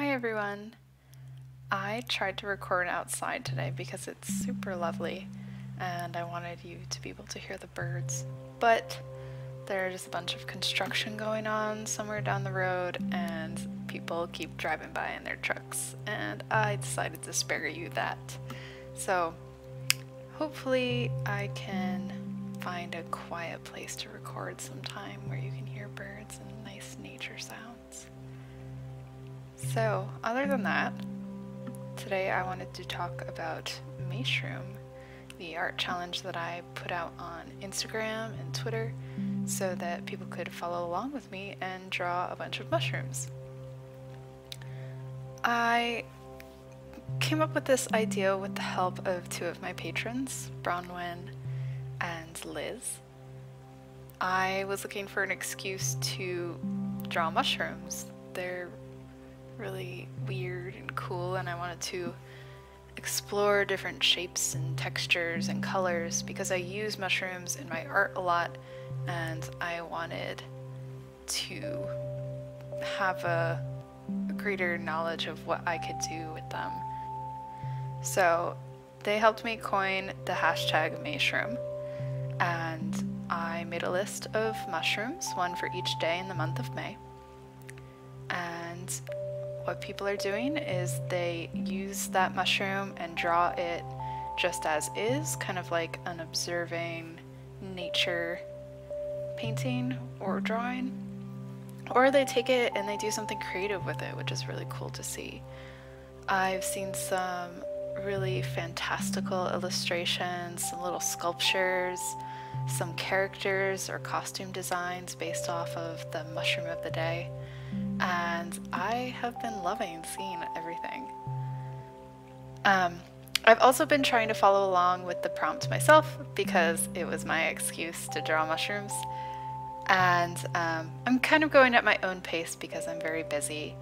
Hi everyone. I tried to record outside today because it's super lovely and I wanted you to be able to hear the birds. But there's a bunch of construction going on somewhere down the road and people keep driving by in their trucks and I decided to spare you that. So hopefully I can find a quiet place to record sometime where you can hear birds and nice nature sounds. So other than that, today I wanted to talk about Mayshroom, the art challenge that I put out on Instagram and Twitter so that people could follow along with me and draw a bunch of mushrooms. I came up with this idea with the help of two of my patrons, Bronwyn and Liz. I was looking for an excuse to draw mushrooms. They're really weird and cool, and I wanted to explore different shapes and textures and colors because I use mushrooms in my art a lot and I wanted to have a, a greater knowledge of what I could do with them. So they helped me coin the hashtag Mayshroom and I made a list of mushrooms, one for each day in the month of May. And what people are doing is they use that mushroom and draw it just as is, kind of like an observing nature painting or drawing. Or they take it and they do something creative with it, which is really cool to see. I've seen some really fantastical illustrations, some little sculptures, some characters or costume designs based off of the mushroom of the day and I have been loving seeing everything. Um, I've also been trying to follow along with the prompt myself because it was my excuse to draw mushrooms. And um, I'm kind of going at my own pace because I'm very busy,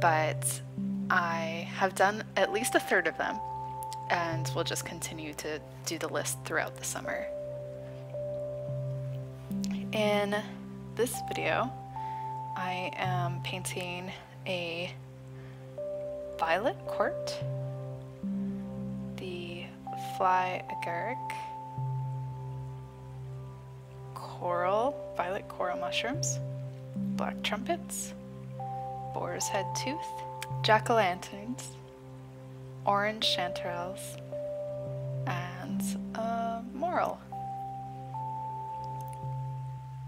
but I have done at least a third of them and we'll just continue to do the list throughout the summer. In this video, I am painting a violet cort, the fly agaric, coral, violet coral mushrooms, black trumpets, boar's head tooth, jack-o'-lanterns, orange chanterelles, and a morel.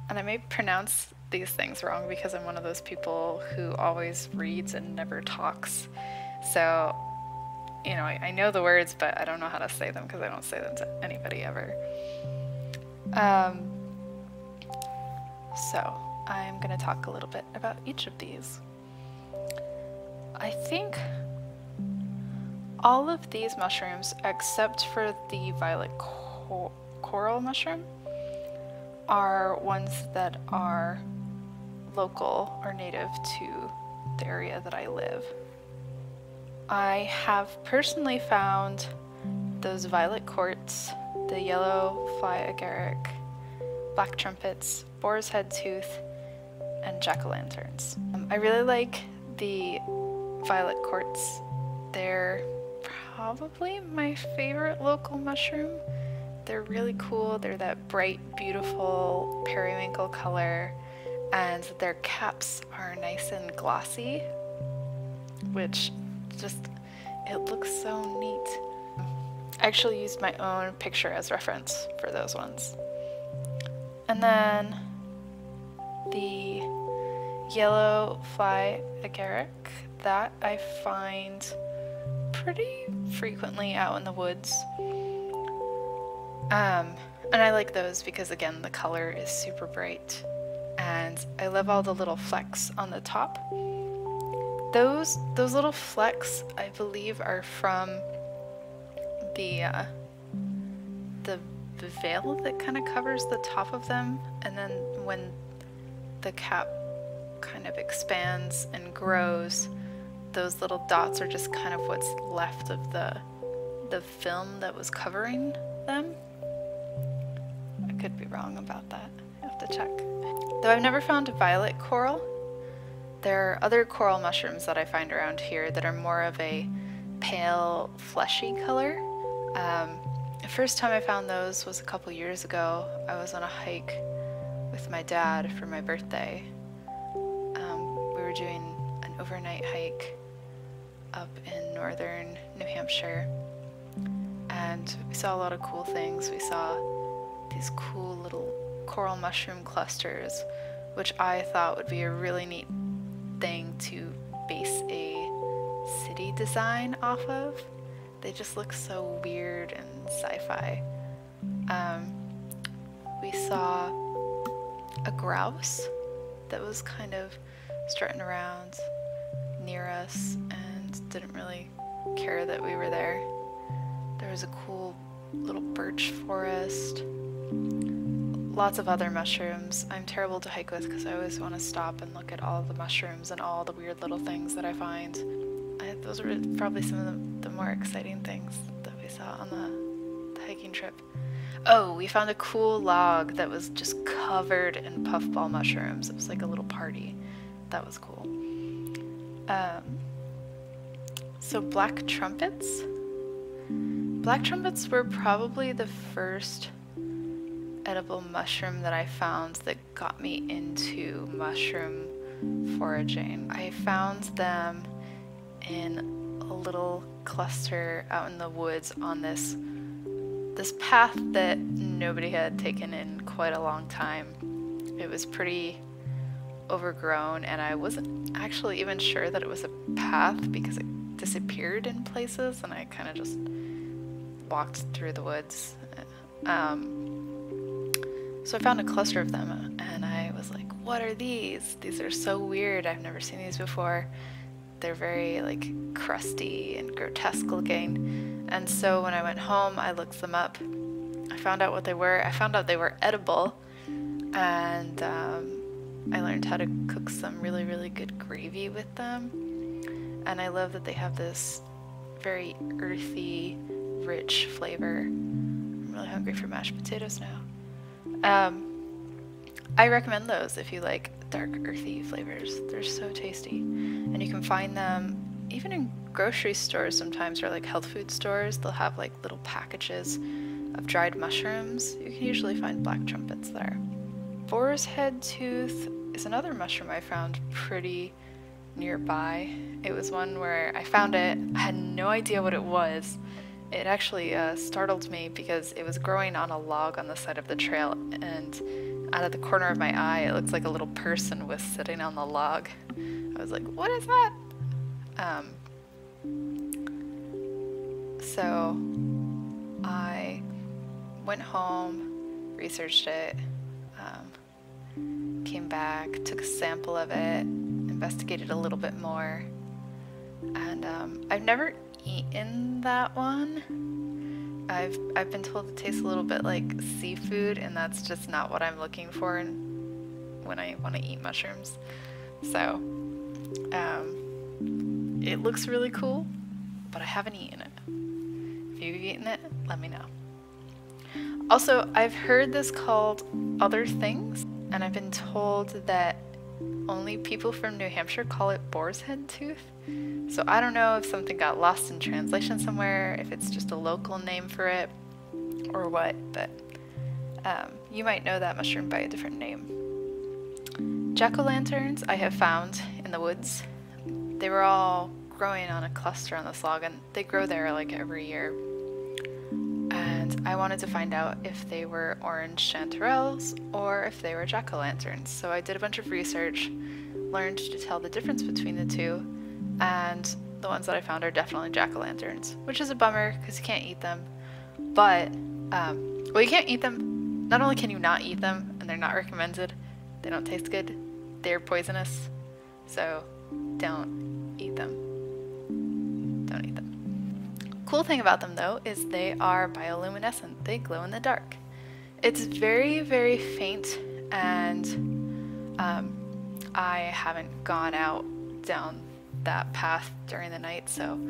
And I may pronounce these things wrong because I'm one of those people who always reads and never talks. So, you know, I, I know the words, but I don't know how to say them because I don't say them to anybody ever. Um, so, I'm going to talk a little bit about each of these. I think all of these mushrooms, except for the violet coral mushroom, are ones that are local or native to the area that I live. I have personally found those violet corts, the yellow fly agaric, black trumpets, boar's head tooth, and jack-o'-lanterns. Um, I really like the violet corts. They're probably my favorite local mushroom. They're really cool. They're that bright, beautiful periwinkle color and their caps are nice and glossy, which just, it looks so neat. I actually used my own picture as reference for those ones. And then the yellow fly agaric, that I find pretty frequently out in the woods. Um, and I like those because again, the color is super bright and I love all the little flecks on the top. Those those little flecks, I believe, are from the uh, the veil that kind of covers the top of them, and then when the cap kind of expands and grows, those little dots are just kind of what's left of the the film that was covering them. I could be wrong about that. I have to check. Though I've never found a violet coral, there are other coral mushrooms that I find around here that are more of a pale, fleshy color. Um, the first time I found those was a couple years ago. I was on a hike with my dad for my birthday. Um, we were doing an overnight hike up in northern New Hampshire and we saw a lot of cool things. We saw these cool little coral mushroom clusters, which I thought would be a really neat thing to base a city design off of. They just look so weird and sci-fi. Um, we saw a grouse that was kind of strutting around near us and didn't really care that we were there. There was a cool little birch forest. Lots of other mushrooms. I'm terrible to hike with because I always want to stop and look at all the mushrooms and all the weird little things that I find. I, those are probably some of the, the, more exciting things that we saw on the, the hiking trip. Oh, we found a cool log that was just covered in puffball mushrooms. It was like a little party. That was cool. Um, so black trumpets Black trumpets were probably the first edible mushroom that I found that got me into mushroom foraging. I found them in a little cluster out in the woods on this this path that nobody had taken in quite a long time. It was pretty overgrown and I wasn't actually even sure that it was a path because it disappeared in places and I kind of just walked through the woods. Um, so I found a cluster of them and I was like, what are these? These are so weird. I've never seen these before. They're very like crusty and grotesque looking. And so when I went home, I looked them up. I found out what they were. I found out they were edible and um, I learned how to cook some really, really good gravy with them. And I love that they have this very earthy rich flavor. I'm really hungry for mashed potatoes now. Um, I recommend those if you like dark, earthy flavors. They're so tasty. And you can find them even in grocery stores sometimes, or like health food stores. They'll have like little packages of dried mushrooms. You can usually find black trumpets there. Boar's head tooth is another mushroom I found pretty nearby. It was one where I found it, I had no idea what it was, it actually uh, startled me because it was growing on a log on the side of the trail, and out of the corner of my eye, it looked like a little person was sitting on the log. I was like, what is that? Um, so I went home, researched it, um, came back, took a sample of it, investigated a little bit more, and um, I've never eaten that one. I've I've been told it tastes a little bit like seafood, and that's just not what I'm looking for in, when I want to eat mushrooms. So, um, it looks really cool, but I haven't eaten it. If you've eaten it, let me know. Also, I've heard this called other things, and I've been told that only people from New Hampshire call it boar's head tooth. So I don't know if something got lost in translation somewhere, if it's just a local name for it, or what, but um, you might know that mushroom by a different name. Jack-o'-lanterns I have found in the woods. They were all growing on a cluster on this log, and they grow there like every year. I wanted to find out if they were orange chanterelles or if they were jack-o'-lanterns. So I did a bunch of research, learned to tell the difference between the two, and the ones that I found are definitely jack-o'-lanterns, which is a bummer because you can't eat them. But, um, well, you can't eat them. Not only can you not eat them, and they're not recommended, they don't taste good, they're poisonous, so don't eat them. Cool thing about them though is they are bioluminescent. They glow in the dark. It's very, very faint and um, I haven't gone out down that path during the night, so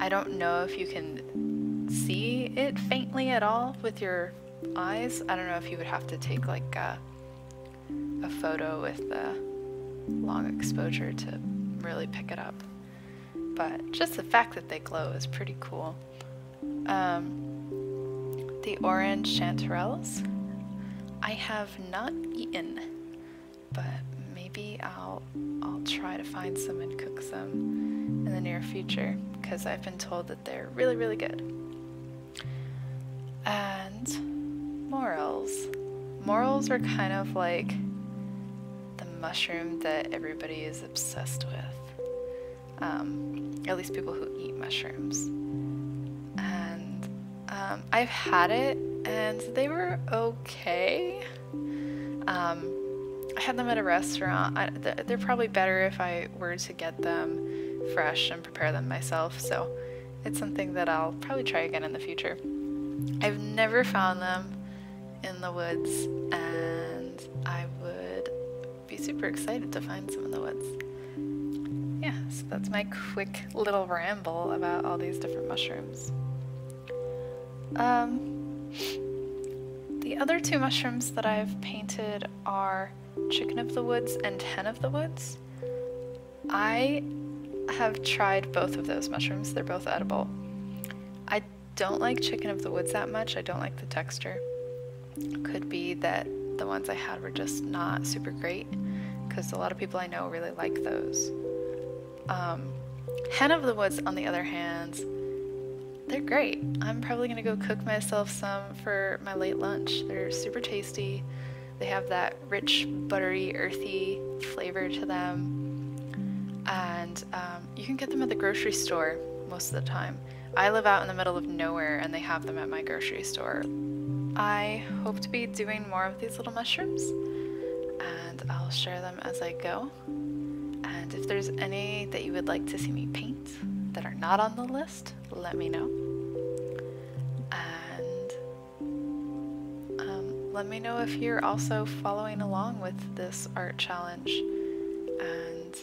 I don't know if you can see it faintly at all with your eyes. I don't know if you would have to take like a, a photo with the long exposure to really pick it up. But just the fact that they glow is pretty cool. Um, the orange chanterelles, I have not eaten, but maybe I'll I'll try to find some and cook some in the near future because I've been told that they're really really good. And morels. Morels are kind of like the mushroom that everybody is obsessed with. Um, at least people who eat mushrooms. And um, I've had it and they were okay. Um, I had them at a restaurant. I, they're probably better if I were to get them fresh and prepare them myself. So it's something that I'll probably try again in the future. I've never found them in the woods, and I would be super excited to find some in the woods. Yeah, so that's my quick little ramble about all these different mushrooms. Um, the other two mushrooms that I've painted are Chicken of the Woods and Hen of the Woods. I have tried both of those mushrooms, they're both edible. I don't like Chicken of the Woods that much, I don't like the texture. Could be that the ones I had were just not super great, because a lot of people I know really like those. Um, Hen of the Woods, on the other hand, they're great. I'm probably gonna go cook myself some for my late lunch. They're super tasty. They have that rich, buttery, earthy flavor to them. And um, you can get them at the grocery store most of the time. I live out in the middle of nowhere and they have them at my grocery store. I hope to be doing more of these little mushrooms and I'll share them as I go. If there's any that you would like to see me paint that are not on the list, let me know. And um, let me know if you're also following along with this art challenge and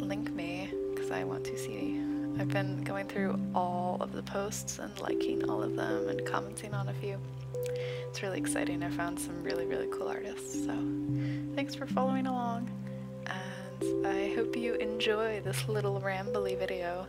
link me because I want to see. I've been going through all of the posts and liking all of them and commenting on a few. It's really exciting. I found some really, really cool artists. So thanks for following along you enjoy this little rambly video.